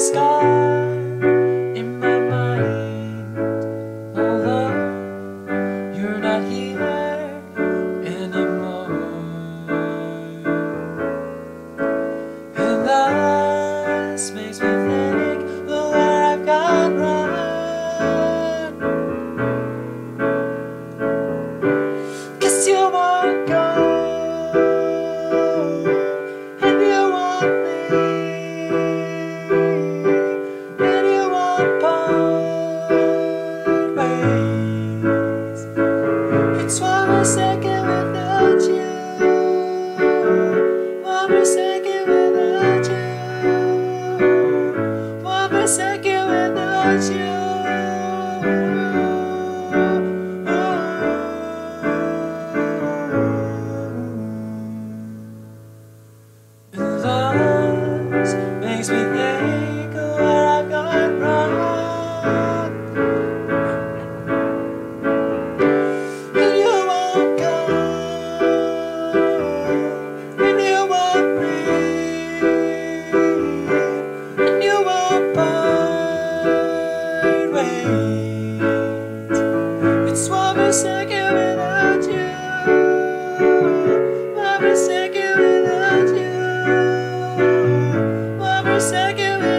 sky. second without you. second.